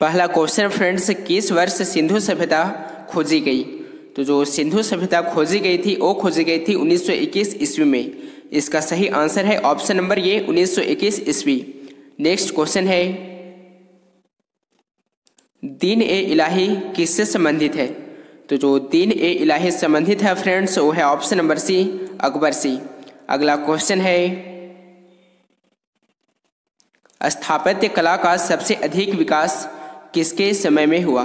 पहला question friends किस वर्ष सिंधु सभ्यता खोजी गई? तो जो सिंधु सभ्यता खोजी गई थी, वो खोजी गई थी 1921 ईस्वी में। इसका सही आंसर है ऑप्शन नंबर ये 1921 ईस्वी। नेक्स्ट क्वेश्चन है, दीन ए इलाही किससे संबंधित है? तो जो दीन ए इलाही संबंधित है फ्रेंड्स वो है option number C Akbar C अगला क्वेश्चन है, स्थापत्य कला का सबसे अधिक विकास किसके समय में हुआ?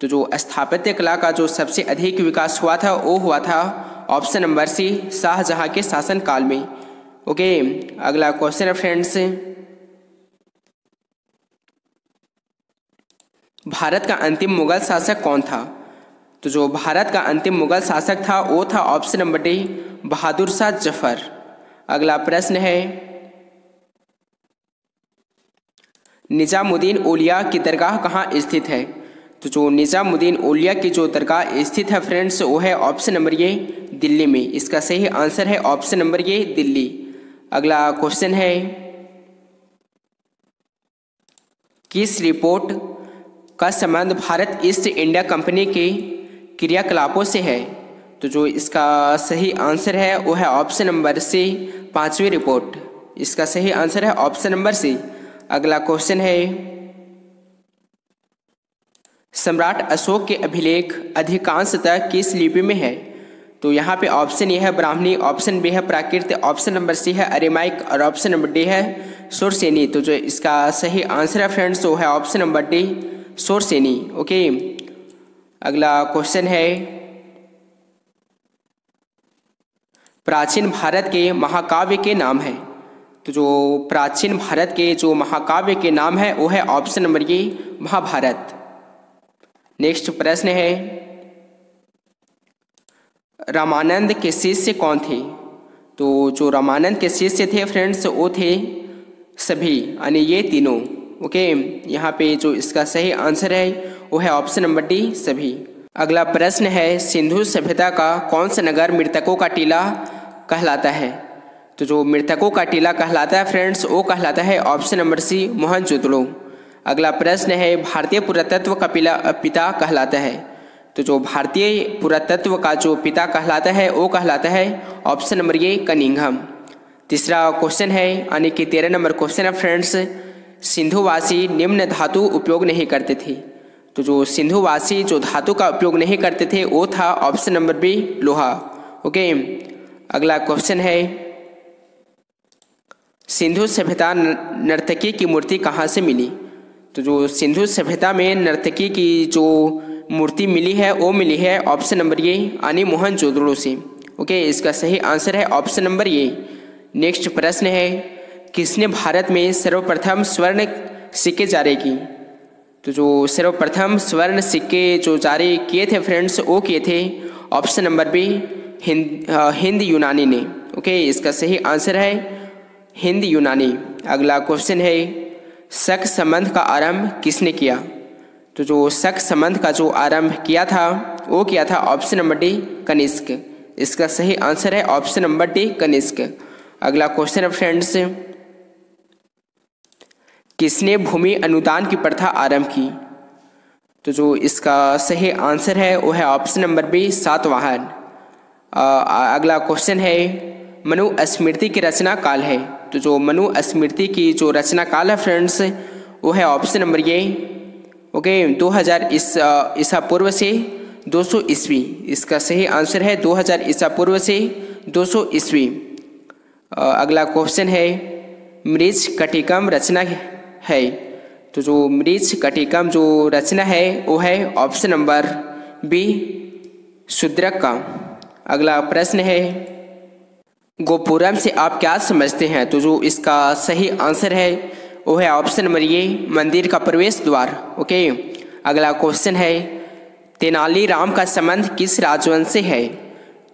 तो जो स्थापत्य कला का जो सबसे अधिक विकास हुआ था, वो हुआ था ऑप्शन नंबर सी, शाहजहां के शासन काल में। ओके, अगला क्वेश्चन है फ्रेंड्स। भारत का अंतिम मुगल शासक कौन था? तो जो भारत का अंतिम मुगल शासक था, वो था option number D, Bahadur Shah Zafar. अगला प्रश्न है निजामुद्दीन ओलिया की दरगाह कहाँ स्थित है? तो जो निज़ामुद्दीन ओलिया की जो दरगाह स्थित है फ्रेंड्स, वो है ऑप्शन नंबर ये दिल्ली में। इसका सही आंसर है ऑप्शन नंबर ये दिल्ली। अगला क्वेश्चन है, किस रिपोर्ट का संबंध भारत ईस्ट इंडिया कंपनी के क्रियाकलापों से है? तो जो इसका सही आंसर है, वो है ऑप्शन नंबर सी, पांचवी रिपोर्ट। इसका सही आंसर है ऑप्शन नंबर सी। अगला क्वेश्चन है। सम्राट अशोक के अभिलेख अधिकांशतः किस लिपि में है? तो यहाँ पे ऑप्शन ये है, ब्राह्मणी ऑप्शन बी है, प्राकृत ऑप्शन नंबर सी है, अरेमाइक और ऑप्शन नंबर डी है, सुरसेनी। तो जो इसका सही आंसर है फ्रेंड्स वो है ऑप्शन नंबर डी सुरसेनी। ओके अगला क्वेश्चन है। प्राचीन भारत के महाकाव्य के नाम है। तो जो प्राचीन भारत के जो महाकाव्य के नाम है, वो है ऑप्शन नंबर ये, महाभारत। नेक्स्ट प्रश्न है, रामानंद के शिष्य कौन थे? तो जो रामानंद के शिष्य थे फ्रेंड्स वो थे सभी, यानी ये तीनों ओके यहाँ पे जो इसका सही आंसर है, वो है ऑप्शन नंबर डी सभी। अगला प्रश्न है, सिंधु सभ्यता का कौन सा नगर मृतकों का टीला कहलाता है? तो जो मृतकों का टीला कहलाता है फ्रेंड्स वो कहलाता है ऑप्शन नंबर सी मोहनजोदड़ो अगला प्रश्न है, भारतीय पुरातत्व का पिला, पिता कहलाता है। तो जो भारतीय पुरातत्व का जो पिता कहलाता है, वो कहलाता है ऑप्शन नंबर ये कनिंघम। तीसरा क्वेश्चन है, यानी कि तेरह नंबर क्वेश्चन है फ्रेंड्स सिंधुवासी निम्न धातु उपयोग नहीं करते थे। तो जो सिंधुवासी जो धातु का उपयोग नहीं करते थे, वो था ऑप्शन नंबर बी लोहा। ओके अगला क्वेश्चन है सिंधु सभ्यता नर्तकी की मूर्ति कहाँ से मिली? तो जो सिंधु सभ्यता में नर्तकी की जो मूर्ति मिली है, वो मिली है ऑप्शन नंबर ये आनी मोहन जोदड़ो से। ओके, इसका सही आंसर है ऑप्शन नंबर ये नेक्स्ट प्रश्न है, किसने भारत में सर्वप्रथम स्वर्ण सिक्के जारी की? तो जो सर्वप्रथम स्वर्ण सिक्के जो जारी किए थे फ्रेंड्स, वो किए थे option number B, Hind Hind यूनानी ने। ओके, इसका सही आंसर है हिंद यूनानी। अगला क्वेश्चन है, शक संबंध का आरंभ किसने किया? तो जो शक संबंध का जो आरंभ किया था, वो किया था ऑप्शन नंबर डी कनिष्क। इसका सही आंसर है ऑप्शन नंबर डी कनिष्क। अगला क्वेश्चन है फ्रेंड्स किसने भूमि अनुदान की प्रथा आरंभ की? तो जो इसका सही आंसर है, वो है ऑप्शन नंबर बी सातवाहन। अगला क्वेश्चन है मनु स्मृति की रचना काल है। तो जो मनु स्मृति की जो रचना काल है फ्रेंड्स वो है ऑप्शन नंबर ये ओके 2000 इस ईसा पूर्व से 200 ईस्वी। इसका सही आंसर है 2000 ईसा पूर्व से 200 ईस्वी। अगला क्वेश्चन है, मृज कटिकम रचना है। तो जो मृज कटिकम जो रचना है, वो है ऑप्शन नंबर बी शुद्रक का अगला प्रश्न है गोपुरम से आप क्या समझते हैं? तो जो इसका सही आंसर है, वो है ऑप्शन नंबर ये, मंदिर का प्रवेश द्वार ओके अगला क्वेश्चन है, तेनाली राम का संबंध किस राजवंश से है?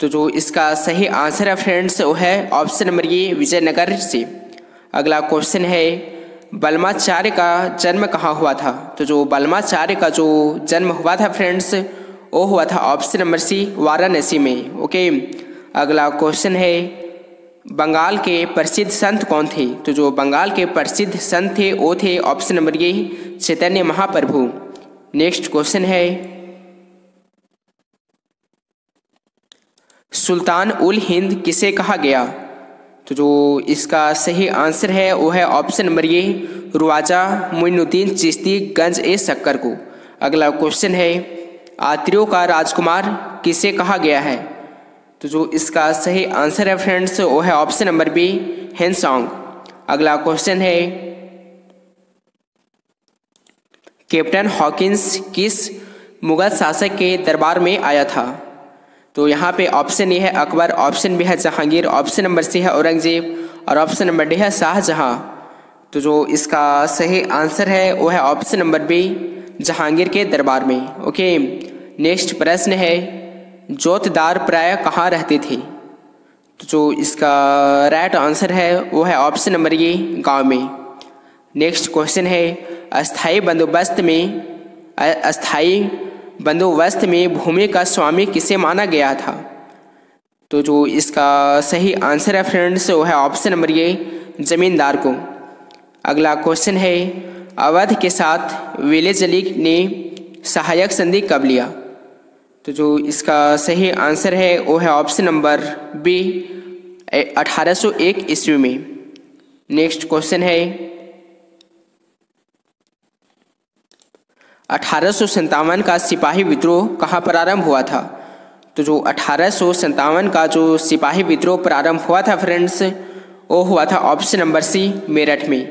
तो जो इसका सही आंसर है फ्रेंड्स वो है ऑप्शन नंबर ये, विजयनगर से। अगला क्वेश्चन है, बलमाचार्य का जन्म कहाँ हुआ था? तो जो बलमाचार्य का जो जन्म हुआ था फ्रेंड्स वो हुआ था ऑप्शन नंबर सी, वाराणसी में ओके अगला क्वेश्चन है बंगाल के प्रसिद्ध संत कौन थे? तो जो बंगाल के प्रसिद्ध संत थे, वो थे ऑप्शन नंबर ये चैतन्य महाप्रभु। नेक्स्ट क्वेश्चन है। सुल्तान उल हिंद किसे कहा गया? तो जो इसका सही आंसर है, वो है ऑप्शन नंबर ये रुआजा मोइनुद्दीन चिश्ती गंज ए शक्कर को। अगला क्वेश्चन है, आत्रियों का राजकुमार किसे कहा गया है? तो जो इसका सही आंसर है फ्रेंड्स, वो है ऑप्शन नंबर बी हेनसोंग अगला क्वेश्चन है, कैप्टन हॉकिंस किस मुगल शासक के दरबार में आया था? तो यहाँ पे ऑप्शन ए है अकबर, ऑप्शन बी है जहांगीर, ऑप्शन नंबर सी है औरंगज़ेब और ऑप्शन नंबर डी है शाहजहां। तो जो इसका सही आंसर है, वो है ऑप्शन नंबर बी, जहांगीर के दरबार में। ओके, नेक्स्ट प्रश्न है जोतदार प्राय कहाँ रहते थे? तो जो इसका राइट आंसर है, वो है ऑप्शन नंबर ये गाँव में। नेक्स्ट क्वेश्चन है अस्थाई बंदोबस्त में अस्थाई बंदोबस्त में भूमि का स्वामी किसे माना गया था? तो जो इसका सही आंसर है फ्रेंड्स वो है ऑप्शन नंबर ये जमींदार को। अगला क्वेश्चन है, अवध के साथ विलेज लीग ने सहायक संधि कब लिया? तो जो इसका सही आंसर है, वो है ऑप्शन नंबर बी 1801 ईस्वी में। नेक्स्ट क्वेश्चन है, अठारह सौ सतावन का सिपाही विद्रोह कहाँ प्रारंभ हुआ था? तो जो अठारह सौ सत्तावन का जो सिपाही विद्रोह प्रारंभ हुआ था फ्रेंड्स वो हुआ था ऑप्शन नंबर सी मेरठ में।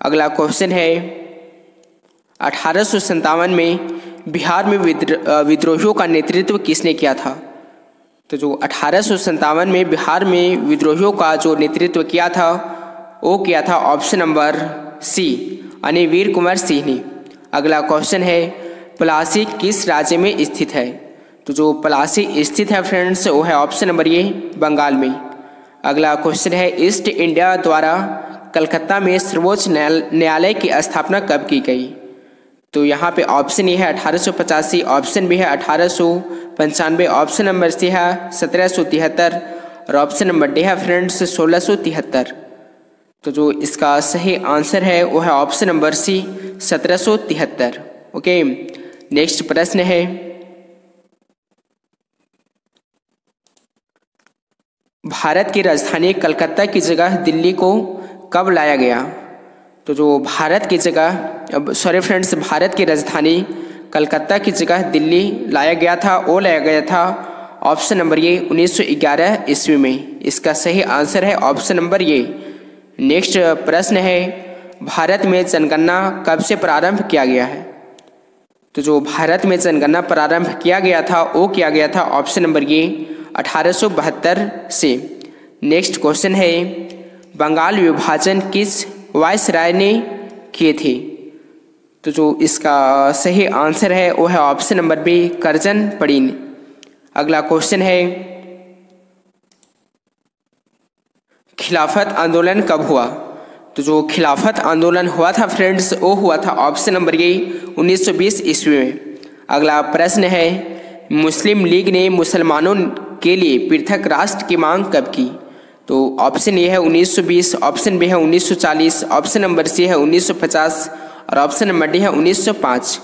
अगला क्वेश्चन है, अठारह में बिहार में विद्रोहियों का नेतृत्व किसने किया था? तो जो अठारह सौ सत्तावन में बिहार में विद्रोहियों का जो नेतृत्व किया था, वो किया था ऑप्शन नंबर सी, यानी वीर कुमार सिंह ने अगला क्वेश्चन है, प्लासी किस राज्य में स्थित है? तो जो प्लासी स्थित है फ्रेंड्स, वो है ऑप्शन नंबर ये बंगाल में। अगला क्वेश्चन है, ईस्ट इंडिया द्वारा कलकत्ता में सर्वोच्च न्यायालय की स्थापना कब की गई? तो यहाँ पे ऑप्शन ये है अठारह ऑप्शन भी है अठारह सौ पंचानवे ऑप्शन नंबर सी है सत्रह सौ तिहत्तर और ऑप्शन नंबर डी है फ्रेंड्स सोलह तो जो इसका सही आंसर है वो है ऑप्शन नंबर सी सत्रह सौ तिहत्तर। ओके नेक्स्ट प्रश्न है। भारत की राजधानी कलकत्ता की जगह दिल्ली को कब लाया गया? तो जो भारत की जगह सॉरी फ्रेंड्स भारत की राजधानी कलकत्ता की जगह दिल्ली लाया गया था, वो लाया गया था ऑप्शन नंबर ये 1911 ईस्वी में। इसका सही आंसर है ऑप्शन नंबर ये नेक्स्ट प्रश्न है, भारत में जनगणना कब से प्रारंभ किया गया है? तो जो भारत में जनगणना प्रारंभ किया गया था, वो किया गया था ऑप्शन नंबर ये अठारह सौ बहत्तर से। नेक्स्ट क्वेश्चन है, बंगाल विभाजन किस वाइस राय ने किए थे। तो जो इसका सही आंसर है, वो है ऑप्शन नंबर बी, करजन पड़ीन। अगला क्वेश्चन है, खिलाफत आंदोलन कब हुआ? तो जो खिलाफत आंदोलन हुआ था फ्रेंड्स, वो हुआ था ऑप्शन नंबर ये 1920 ईस्वी में। अगला प्रश्न है, मुस्लिम लीग ने मुसलमानों के लिए पृथक राष्ट्र की मांग कब की? तो ऑप्शन ए है 1920 ऑप्शन बी है 1940 ऑप्शन नंबर सी है 1950 और ऑप्शन नंबर डी है 1905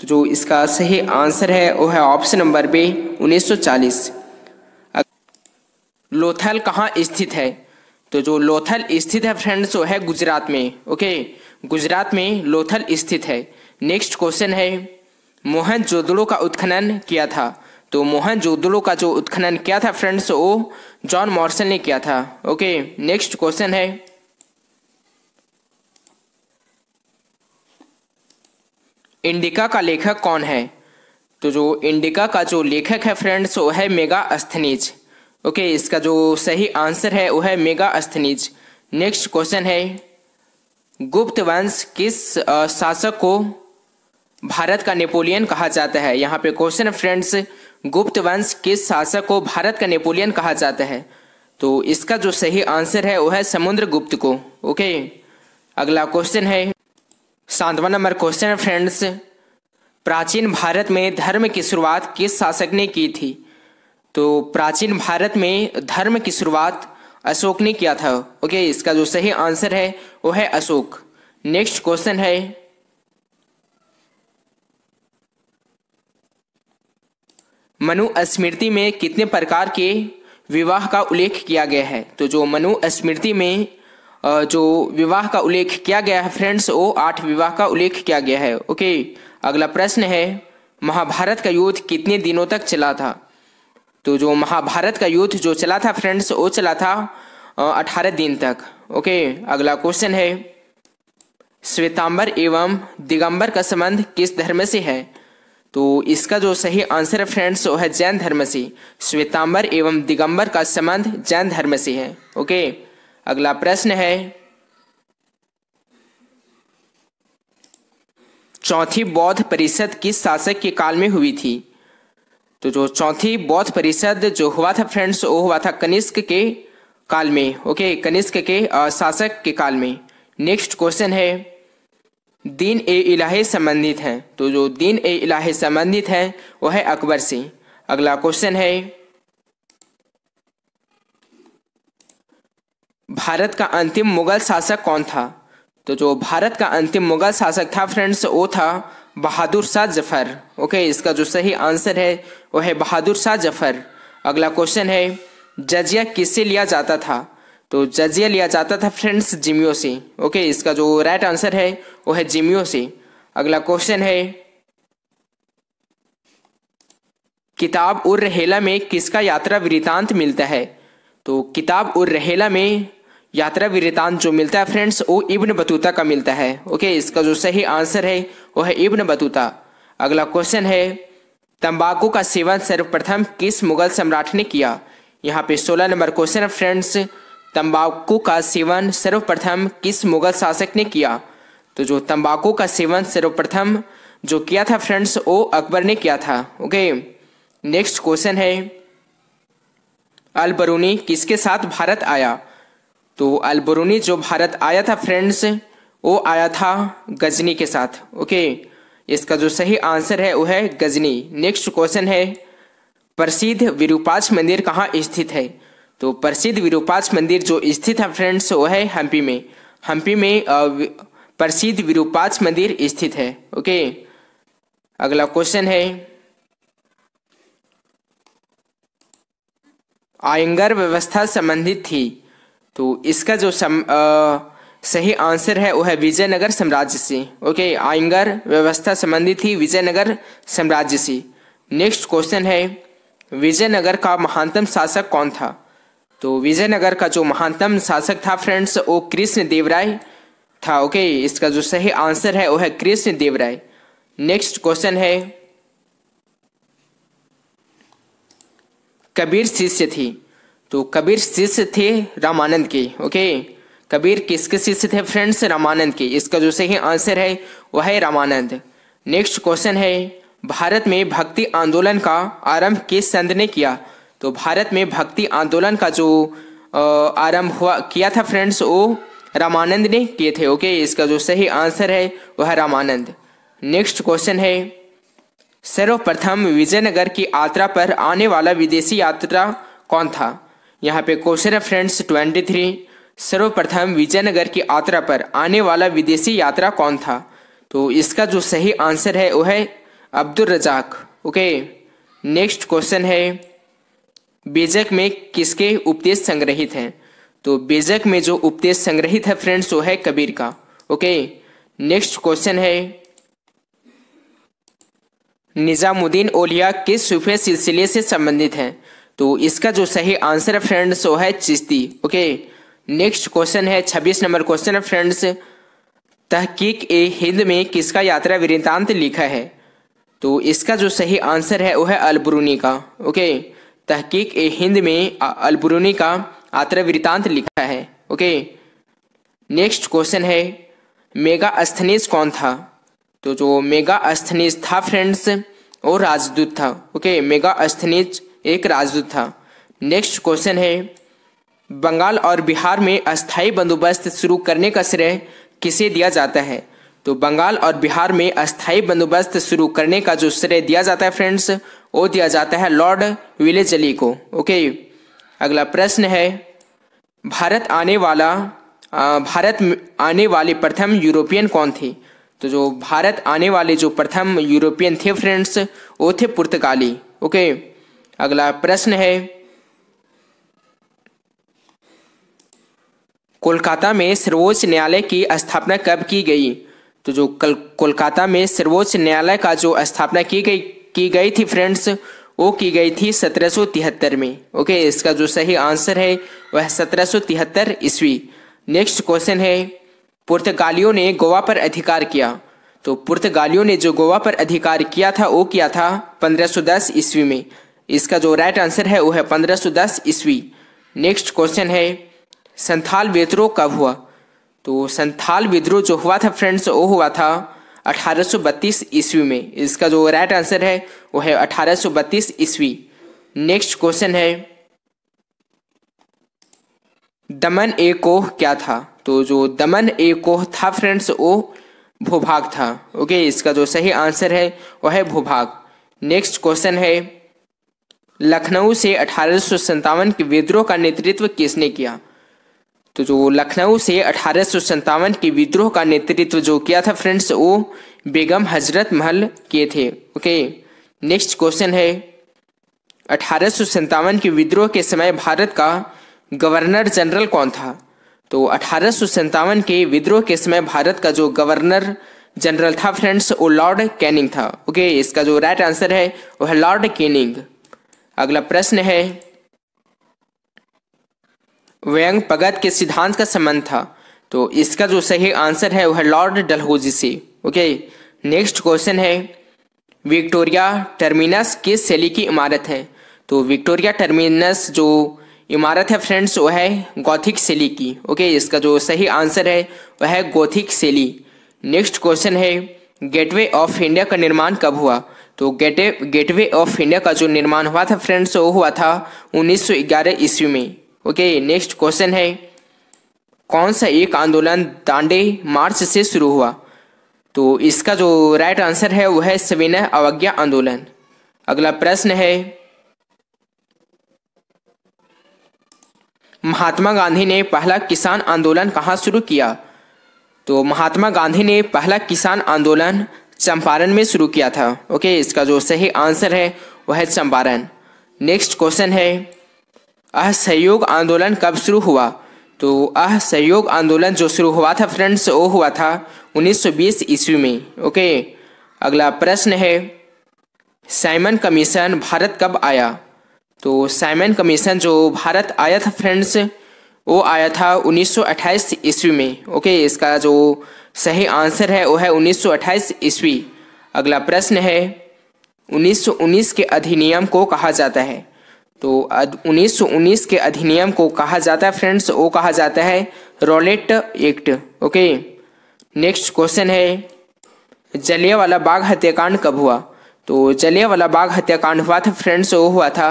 तो जो इसका सही आंसर है, वो है ऑप्शन नंबर बी 1940 लोथल कहाँ स्थित है? तो जो लोथल स्थित है फ्रेंड्स वो है गुजरात में ओके गुजरात में लोथल स्थित है। नेक्स्ट क्वेश्चन है, मोहन जोदड़ो का उत्खनन किया था। तो मोहन जोदड़ो का जो उत्खनन किया था फ्रेंड्स वो जॉन मॉर्सल ने किया था। ओके नेक्स्ट क्वेश्चन है। इंडिका का लेखक कौन है? तो जो इंडिका का जो लेखक है फ्रेंड्स वो है मेगा अस्थनीज। ओके इसका जो सही आंसर है, वो है मेगा अस्थनीज। नेक्स्ट क्वेश्चन है। गुप्त वंश किस शासक को भारत का नेपोलियन कहा जाता है? यहाँ पे क्वेश्चन फ्रेंड्स गुप्त वंश किस शासक को भारत का नेपोलियन कहा जाता है। तो इसका जो सही आंसर है, वो है समुद्र गुप्त को। ओके? अगला क्वेश्चन है। सातवा नंबर क्वेश्चन है फ्रेंड्स प्राचीन भारत में धर्म की शुरुआत किस शासक ने की थी? तो प्राचीन भारत में धर्म की शुरुआत अशोक ने किया था। ओके? इसका जो सही आंसर है, वो है अशोक। नेक्स्ट क्वेश्चन है। मनु स्मृति में कितने प्रकार के विवाह का उल्लेख किया गया है? तो जो मनु स्मृति में जो विवाह का उल्लेख किया गया है, फ्रेंड्स, वो आठ विवाह का उल्लेख किया गया है। ओके, अगला प्रश्न है, महाभारत का युद्ध कितने दिनों तक चला था? तो जो महाभारत का युद्ध जो चला था, फ्रेंड्स, वो चला था अठारह दिन तक। ओके, अगला क्वेश्चन है, श्वेतांबर एवं दिगंबर का संबंध किस धर्म से है? तो इसका जो सही आंसर है फ्रेंड्स वो है जैन धर्म से। श्वेतांबर एवं दिगंबर का संबंध जैन धर्म से है। ओके? अगला प्रश्न है। चौथी बौद्ध परिषद किस शासक के काल में हुई थी? तो जो चौथी बौद्ध परिषद जो हुआ था फ्रेंड्स वो हुआ था कनिष्क के काल में। ओके? कनिष्क के शासक के काल में। नेक्स्ट क्वेश्चन है। दीन ए इलाहे संबंधित हैं। तो जो दीन ए इलाहे संबंधित है वह है अकबर से अगला क्वेश्चन है। भारत का अंतिम मुगल शासक कौन था? तो जो भारत का अंतिम मुगल शासक था फ्रेंड्स, वो था बहादुर शाह ज़फ़र। ओके इसका जो सही आंसर है, वो है बहादुर शाह ज़फ़र। अगला क्वेश्चन है, जजिया किससे लिया जाता था? तो जजिया लिया जाता था फ्रेंड्स जिमियो से। ओके, इसका जो राइट आंसर है, वो है जिमियो से। अगला क्वेश्चन है, किताब उर रहेला में किसका यात्रा वृतांत मिलता है? तो किताब उर रहेला में यात्रा वृतांत जो मिलता है फ्रेंड्स, वो इब्न बतूता का मिलता है। ओके, इसका जो सही आंसर है, वो है इब्न बतूता। अगला क्वेश्चन है, तंबाकू का सेवन सर्वप्रथम किस मुगल सम्राट ने किया? यहाँ पे सोलह नंबर क्वेश्चन है फ्रेंड्स। तंबाकू का सेवन सर्वप्रथम किस मुगल शासक ने किया? तो जो तंबाकू का सेवन सर्वप्रथम जो किया था फ्रेंड्स वो अकबर ने किया था। ओके, नेक्स्ट क्वेश्चन है, अलबरूनी किसके साथ भारत आया? तो अलबरूनी जो भारत आया था फ्रेंड्स वो आया था गजनी के साथ। ओके, इसका जो सही आंसर है, वो है गजनी। नेक्स्ट क्वेश्चन है, प्रसिद्ध विरूपाक्ष मंदिर कहाँ स्थित है? तो प्रसिद्ध विरूपाक्ष मंदिर जो स्थित है फ्रेंड्स वो है हम्पी में। हम्पी में प्रसिद्ध विरूपाक्ष मंदिर स्थित है ओके? अगला क्वेश्चन है। आयंगर व्यवस्था संबंधित थी तो इसका जो सम, आ, सही आंसर है वो है विजयनगर साम्राज्य से ओके? आयंगर व्यवस्था संबंधित थी विजयनगर साम्राज्य से। नेक्स्ट क्वेश्चन है विजयनगर का महानतम शासक कौन था? तो विजयनगर का जो महानतम शासक था फ्रेंड्स, वो कृष्ण देवराय था ओके इसका जो सही आंसर है, वो है कृष्ण देवराय। नेक्स्ट क्वेश्चन है, कबीर शिष्य थी। तो कबीर शिष्य थे रामानंद के ओके कबीर किसके शिष्य थे फ्रेंड्स? रामानंद के। इसका जो सही आंसर है वह है रामानंद। नेक्स्ट क्वेश्चन है, भारत में भक्ति आंदोलन का आरंभ किस संत ने किया? तो भारत में भक्ति आंदोलन का जो आरंभ हुआ, किया था फ्रेंड्स, वो रामानंद ने किए थे, ओके? इसका जो सही आंसर है, वह रामानंद। नेक्स्ट क्वेश्चन है, सर्वप्रथम विजयनगर की यात्रा पर आने वाला विदेशी यात्रा कौन था? यहाँ पे क्वेश्चन है फ्रेंड्स, ट्वेंटी थ्री। सर्वप्रथम विजयनगर की यात्रा पर आने वाला विदेशी यात्रा कौन था? तो इसका जो सही आंसर है वह है Abdul Razzaq, okay? Next question है बेजक में किसके उपदेश संग्रहित हैं? तो बेजक में जो उपदेश संग्रहित है फ्रेंड्स, वो है कबीर का। ओके? नेक्स्ट क्वेश्चन है। निजामुद्दीन ओलिया किस सूफे सिलसिले से संबंधित हैं? तो इसका जो सही आंसर है फ्रेंड्स, वो है चिश्ती। ओके? नेक्स्ट क्वेश्चन है, छब्बीस नंबर क्वेश्चन है फ्रेंड्स। तहकीक ए हिंद में किसका यात्रा वृतांत लिखा है? तो इसका जो सही आंसर है, वो है अलबरूनी का। ओके? तहकीक ए हिंद में अलबरूनी का आत्र वृतांत लिखा है। ओके? नेक्स्ट क्वेश्चन है, मेगा अस्थनीज कौन था? तो जो मेगा अस्थनीज था, फ्रेंड्स, वो राजदूत था। ओके? मेगा अस्थनीज एक राजदूत था। नेक्स्ट क्वेश्चन है, बंगाल और बिहार में अस्थाई बंदोबस्त शुरू करने का श्रेय किसे दिया जाता है? तो बंगाल और बिहार में अस्थाई बंदोबस्त शुरू करने का जो श्रेय दिया जाता है, फ्रेंड्स वो दिया जाता है लॉर्ड विलेजली को। ओके, अगला प्रश्न है, भारत आने वाला भारत आने वाले प्रथम यूरोपियन कौन थे? तो जो भारत आने वाले जो प्रथम यूरोपियन थे फ्रेंड्स, वो थे पुर्तगाली। ओके, अगला प्रश्न है, कोलकाता में सर्वोच्च न्यायालय की स्थापना कब की गई? तो जो कल, कोलकाता में सर्वोच्च न्यायालय का जो स्थापना की गई की गई थी फ्रेंड्स वो की गई थी सत्रह में। ओके इसका जो सही आंसर है, वह सत्रह ईस्वी। नेक्स्ट क्वेश्चन है, पुर्तगालियों ने गोवा पर अधिकार किया। तो पुर्तगालियों ने जो गोवा पर अधिकार किया था, वो किया था 1510 ईस्वी में। इसका जो राइट आंसर है, वो है 1510 ईस्वी। नेक्स्ट क्वेश्चन है, संथाल विद्रोह कब हुआ? तो संथाल विद्रोह जो हुआ था फ्रेंड्स वो हुआ था 1832 ईस्वी में। इसका जो राइट आंसर है, वो है 1832 ईस्वी। नेक्स्ट क्वेश्चन है, दमन ए कोह क्या था? तो जो दमन ए कोह था फ्रेंड्स वो भूभाग था। ओके इसका जो सही आंसर है वह है भूभाग। नेक्स्ट क्वेश्चन है, लखनऊ से अठारह सौ सत्तावन के विद्रोह का नेतृत्व किसने किया? तो जो लखनऊ से अठारह सौ सत्तावन के विद्रोह का नेतृत्व जो किया था फ्रेंड्स, वो बेगम हज़रत महल किए थे। ओके, नेक्स्ट क्वेश्चन है। अठारह के विद्रोह के समय भारत का गवर्नर जनरल कौन था? तो अठारह के विद्रोह के समय भारत का जो गवर्नर जनरल था फ्रेंड्स, वो लॉर्ड कैनिंग था। ओके, इसका जो राइट आंसर है वो है लॉर्ड कैनिंग। अगला प्रश्न है व्यंग पगत के सिद्धांत का संबंध था। तो इसका जो सही आंसर है, वह लॉर्ड डलहौजी से। ओके? नेक्स्ट क्वेश्चन है, विक्टोरिया टर्मिनस किस शैली की इमारत है? तो विक्टोरिया टर्मिनस जो इमारत है फ्रेंड्स, वह है गौथिक शैली की। ओके? इसका जो सही आंसर है, वह है गौथिक शैली। नेक्स्ट क्वेश्चन है, गेटवे ऑफ़ इंडिया का निर्माण कब हुआ? तो गेटे, गेटवे ऑफ़ इंडिया का जो निर्माण हुआ था फ्रेंड्स, वो हुआ था 1911 ईस्वी में। ओके नेक्स्ट क्वेश्चन है, कौन सा एक आंदोलन दांडे मार्च से शुरू हुआ? तो इसका जो राइट आंसर है, वो है सविनय अवज्ञा आंदोलन। अगला प्रश्न है, महात्मा गांधी ने पहला किसान आंदोलन कहाँ शुरू किया? तो महात्मा गांधी ने पहला किसान आंदोलन चंपारण में शुरू किया था। ओके इसका जो सही आंसर है वह है चंपारण। नेक्स्ट क्वेश्चन है असहयोग आंदोलन कब शुरू हुआ? तो असहयोग आंदोलन जो शुरू हुआ था फ्रेंड्स, वो हुआ था 1920 ईस्वी में, ओके? अगला प्रश्न है, साइमन कमीशन भारत कब आया? तो साइमन कमीशन जो भारत आया था फ्रेंड्स, वो आया था 1928 ईस्वी में, ओके? इसका जो सही आंसर है, वो है 1928 ईस्वी। अगला प्रश्न है 1919 के अधिनियम को कहा जाता है। तो 1919 के अधिनियम को कहा जाता है, फ्रेंड्स वो कहा जाता है, Rowlatt act, okay? Next question है, जलियावाला बाग हत्याकांड कब हुआ? तो जलियावाला बाग हत्याकांड हुआ था, फ्रेंड्स वो हुआ था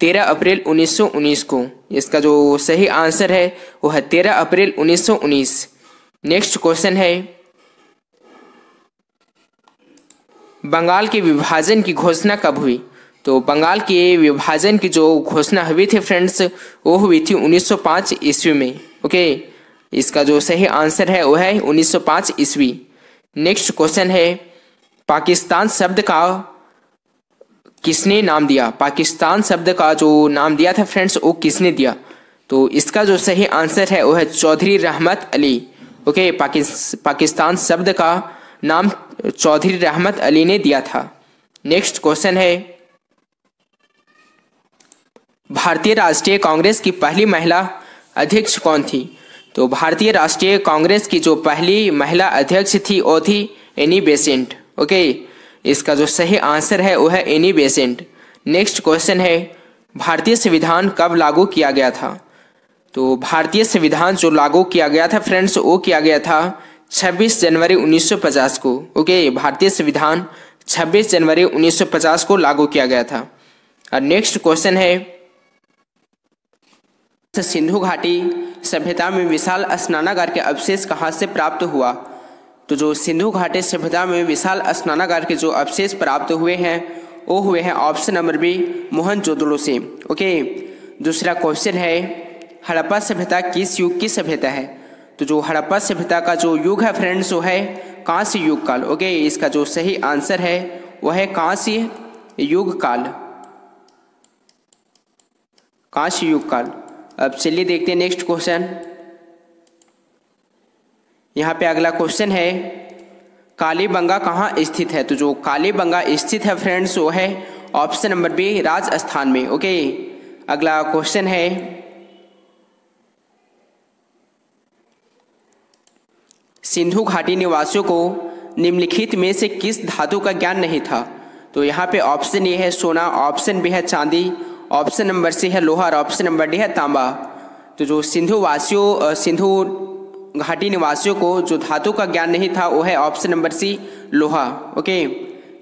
तेरह अप्रैल 1919 को। इसका जो सही आंसर है, वो है तेरह अप्रैल 1919 नेक्स्ट क्वेश्चन है, बंगाल के विभाजन की घोषणा कब हुई? तो बंगाल के विभाजन की जो घोषणा हुई थी फ्रेंड्स वो हुई थी 1905 ईस्वी में ओके? इसका जो सही आंसर है वो है 1905 ईस्वी। नेक्स्ट क्वेश्चन है पाकिस्तान शब्द का किसने नाम दिया? पाकिस्तान शब्द का जो नाम दिया था फ्रेंड्स वो किसने दिया? तो इसका जो सही आंसर है वो है चौधरी रहमत अली ओके? पाकिस, पाकिस्तान शब्द का नाम चौधरी रहमत अली ने दिया था। नेक्स्ट क्वेश्चन है भारतीय राष्ट्रीय कांग्रेस की पहली महिला अध्यक्ष कौन थी? तो भारतीय राष्ट्रीय कांग्रेस की जो पहली महिला अध्यक्ष थी, वो थी एनी बेसेंट, ओके? इसका जो सही आंसर है, वो है एनी बेसेंट। नेक्स्ट क्वेश्चन है, भारतीय संविधान कब लागू किया गया था? तो भारतीय संविधान जो लागू किया गया था, फ्रेंड्स, वो किया गया था 26 जनवरी 1950 को, ओके? भारतीय संविधान 26 जनवरी 1950 को लागू किया गया था। और नेक्स्ट क्वेश्चन है सिंधु घाटी सभ्यता में विशाल स्नानागार के अवशेष कहाँ से प्राप्त हुआ? तो जो सिंधु घाटी सभ्यता में विशाल स्नानागार के जो अवशेष प्राप्त हुए हैं, वो हुए हैं ऑप्शन नंबर बी, मोहन जोदड़ो से। ओके, दूसरा क्वेश्चन है, हड़प्पा सभ्यता किस युग की सभ्यता है? तो जो हड़प्पा सभ्यता का जो युग है फ्रेंड्स, वो है कांस्य युग काल। ओके, इसका जो सही आंसर है वह है कांस्य युग काल। कांस्य युग काल। अब चलिए देखते हैं नेक्स्ट क्वेश्चन यहाँ पे अगला क्वेश्चन है, कालीबंगा कहाँ स्थित है? तो जो कालीबंगा स्थित है फ्रेंड्स वो है ऑप्शन नंबर बी राजस्थान में ओके अगला क्वेश्चन है, सिंधु घाटी निवासियों को निम्नलिखित में से किस धातु का ज्ञान नहीं था? तो यहाँ पे ऑप्शन ए है सोना ऑप्शन बी है चांदी ऑप्शन नंबर सी है लोहा और ऑप्शन नंबर डी है तांबा। तो जो सिंधु वासियों सिंधु घाटी निवासियों को जो धातु का ज्ञान नहीं था, वो है ऑप्शन नंबर सी लोहा ओके,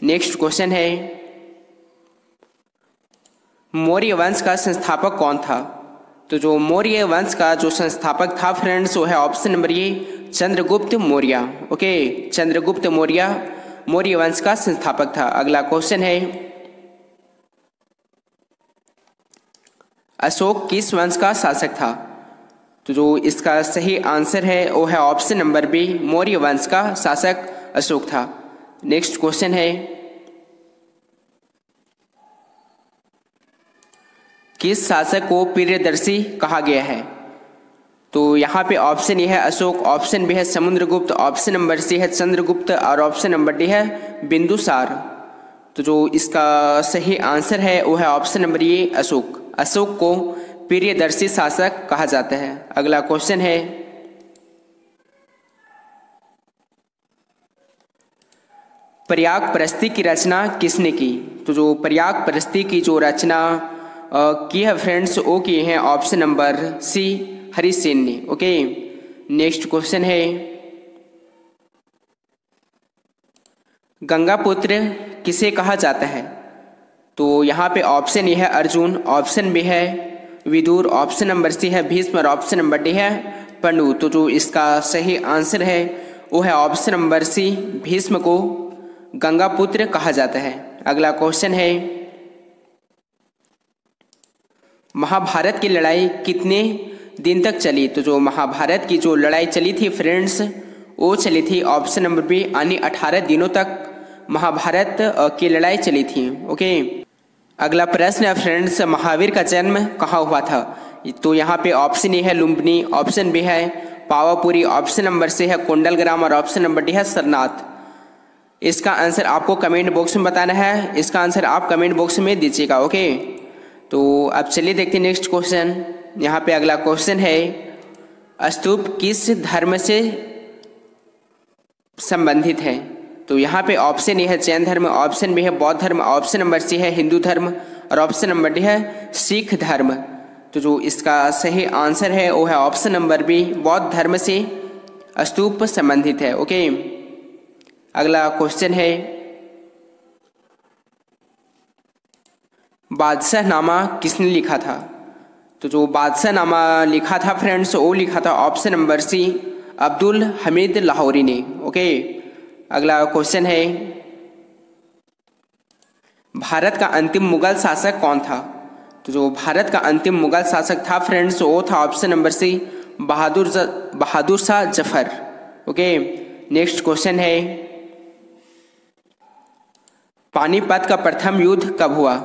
नेक्स्ट क्वेश्चन है। मौर्य वंश का संस्थापक कौन था? तो जो मौर्य वंश का जो संस्थापक था फ्रेंड्स, वो है option number A, Chandragupta Maurya. Okay, Chandragupta Maurya Maurya वंश का संस्थापक था। अगला क्वेश्चन है अशोक किस वंश का शासक था? तो जो इसका सही आंसर है, वो है ऑप्शन नंबर बी मौर्य वंश का शासक अशोक था। नेक्स्ट क्वेश्चन है। किस शासक को प्रियदर्शी कहा गया है? तो यहाँ पे ऑप्शन ये है अशोक ऑप्शन बी है समुद्रगुप्त ऑप्शन नंबर सी है चंद्रगुप्त, और ऑप्शन नंबर डी है बिंदुसार। तो जो इसका सही आंसर है, वो है ऑप्शन नंबर ये अशोक। अशोक को प्रियदर्शी शासक कहा जाता है। अगला क्वेश्चन है। प्रयाग प्रस्ती की रचना किसने की? तो जो प्रयाग प्रस्ती की जो रचना की है फ्रेंड्स वो की है ऑप्शन नंबर सी हरिसेन ने। ओके नेक्स्ट क्वेश्चन है। गंगापुत्र किसे कहा जाता है? तो यहाँ पे ऑप्शन ए है अर्जुन ऑप्शन बी है विदुर ऑप्शन नंबर सी है भीष्म और ऑप्शन नंबर डी है पंडु। तो जो इसका सही आंसर है, वो है ऑप्शन नंबर सी भीष्म को गंगा पुत्र कहा जाता है। अगला क्वेश्चन है, महाभारत की लड़ाई कितने दिन तक चली? तो जो महाभारत की जो लड़ाई चली थी फ्रेंड्स वो चली थी ऑप्शन नंबर बी यानी अठारह दिनों तक महाभारत की लड़ाई चली थी। ओके अगला प्रश्न है, फ्रेंड्स, महावीर का जन्म कहाँ हुआ था? तो यहाँ पे ऑप्शन ए है लुम्बनी ऑप्शन बी है पावापुरी ऑप्शन नंबर से है कुंडलग्राम और ऑप्शन नंबर डी है सरनाथ। इसका आंसर आपको कमेंट बॉक्स में बताना है। इसका आंसर आप कमेंट बॉक्स में दीजिएगा ओके तो अब चलिए देखते हैं नेक्स्ट क्वेश्चन यहाँ पे अगला क्वेश्चन है, स्तूप किस धर्म से संबंधित है? तो यहाँ पे ऑप्शन ए है जैन धर्म ऑप्शन बी है बौद्ध धर्म ऑप्शन नंबर सी है हिंदू धर्म और ऑप्शन नंबर डी है सिख धर्म। तो जो इसका सही आंसर है, वो है ऑप्शन नंबर बी बौद्ध धर्म से स्तूप संबंधित है ओके अगला क्वेश्चन है बादशाह नामा किसने लिखा था? तो जो बादशाह नामा लिखा था फ्रेंड्स वो लिखा था option number C Abdul Hamid Lahori ने ओके अगला क्वेश्चन है, भारत का अंतिम मुगल शासक कौन था? तो जो भारत का अंतिम मुगल शासक था फ्रेंड्स वो था option number C Bahadur Bahadur Shah Zafar. Okay next question है, पानीपत का प्रथम युद्ध कब हुआ?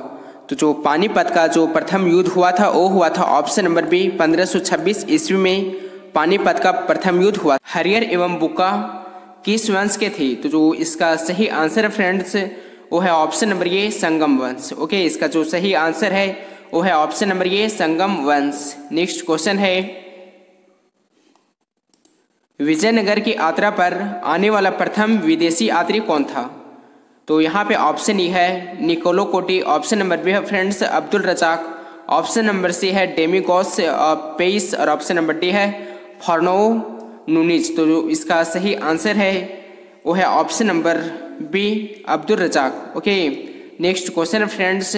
तो जो पानीपत का जो प्रथम युद्ध हुआ था, वो हुआ था ऑप्शन नंबर बी 1526 ईस्वी में पानीपत का प्रथम युद्ध हुआ हरियर एवं बुका किस वंश के थे? तो जो इसका सही आंसर है फ्रेंड्स वो है ऑप्शन नंबर ये संगम वंश। ओके इसका जो सही आंसर है, वो है ऑप्शन नंबर ये संगम वंश। नेक्स्ट क्वेश्चन है, विजयनगर की यात्रा पर आने वाला प्रथम विदेशी यात्री कौन था? तो यहाँ पे ऑप्शन ई है, Niccolo Conti. Option number B है friends Abdul Razzaq. Option number C है, डेमिगोस पेइस। और ऑप्शन नंबर डी है, फॉर्नो। नूनिज तो जो इसका सही आंसर है, वो है option number B Abdul Razzaq. Okay next question friends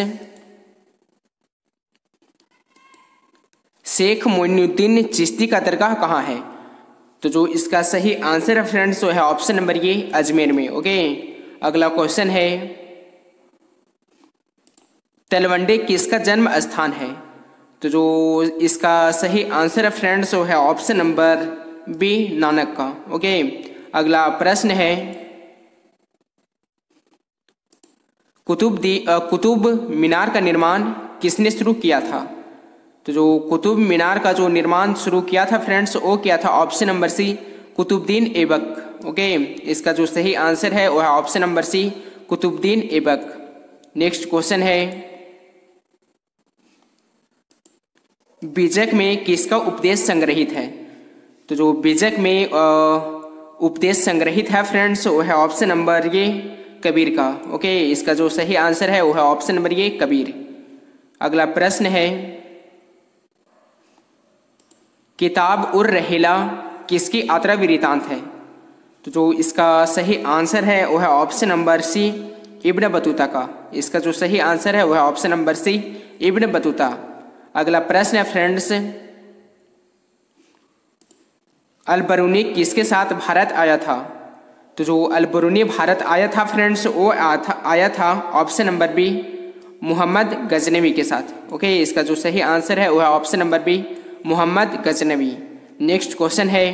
Sheikh Moinuddin Chishti का दरगाह कहाँ है? तो जो इसका सही आंसर है फ्रेंड्स वो है ऑप्शन नंबर ये अजमेर में। ओके अगला क्वेश्चन है, तलवंडे किसका जन्म स्थान है? तो जो इसका सही आंसर है फ्रेंड्स वो है ऑप्शन नंबर बी नानक का। ओके? अगला प्रश्न है। कुतुब दी कुतुब मीनार का निर्माण किसने शुरू किया था? तो जो कुतुब मीनार का जो निर्माण शुरू किया था फ्रेंड्स, वो किया था? Option number C, Qutbuddin Aibak. Okay? इसका जो सही आंसर है, वो है option number C, Qutbuddin Aibak. Next question है। बीजक में किसका उपदेश संग्रहित है? तो जो बीजक में उपदेश संग्रहित है फ्रेंड्स वो है ऑप्शन नंबर ये, कबीर का। ओके इसका जो सही आंसर है, वो है ऑप्शन नंबर ये, कबीर। अगला प्रश्न है, किताब उर रहेला किसकी यात्रा वृतांत है? तो जो इसका सही आंसर है, वो है option number C Ibn Battuta का। इसका जो सही आंसर है, वो है option number C Ibn Battuta. अगला प्रश्न है फ्रेंड्स अलबरूनी किसके साथ भारत आया था? तो जो अलबरूनी भारत आया था फ्रेंड्स वो आया था option number B Mohammad Ghaznavi के साथ। ओके इसका जो सही आंसर है, वो है option number B Mohammad Ghaznavi. Next question है।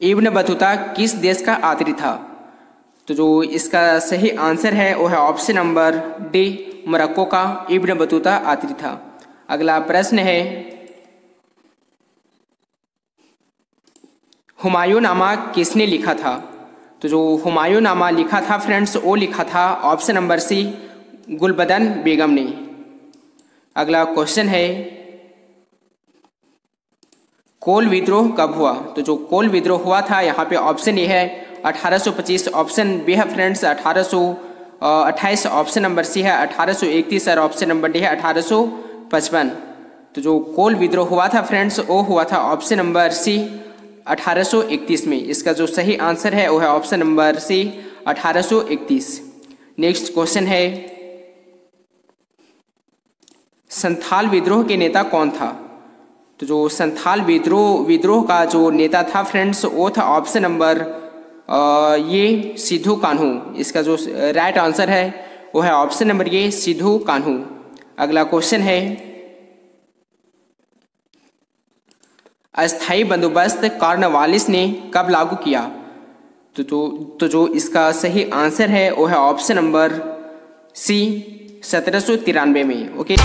इब्न बतूता किस देश का आतरी था? तो जो इसका सही आंसर है, वो है ऑप्शन नंबर डी मोरक्को का इब्न बतूता आतरी था। अगला प्रश्न है। हुमायूं नामा किसने लिखा था? तो जो हुमायूं नामा लिखा था फ्रेंड्स, वो लिखा था option number C, Gulbadan Begum ने। अगला क्वेश्चन है, कोल विद्रोह कब हुआ? तो जो कोल विद्रोह हुआ था, यहाँ पे ऑप्शन ये है 1825 ऑप्शन बी है फ्रेंड्स 1828 ऑप्शन नंबर सी है 1831 और ऑप्शन नंबर डी है 1855 तो जो कोल विद्रोह हुआ था फ्रेंड्स, वो हुआ था ऑप्शन नंबर सी 1831 में। इसका जो सही आंसर है, वो है option number C 1831 next question है, संथाल विद्रोह के नेता कौन था? तो जो संथाल विद्रोह विद्रोह का जो नेता था फ्रेंड्स, वो था ऑप्शन नंबर ये सिद्धू कान्हू। इसका जो राइट आंसर है, वो है ऑप्शन नंबर ये सिद्धू कान्हू। अगला क्वेश्चन है। अस्थाई बंदोबस्त कार्नवालिस ने कब लागू किया? तो जो तो जो इसका सही आंसर है, वो है ऑप्शन नंबर सी, सत्रह सौ तिरानवे में, ओके?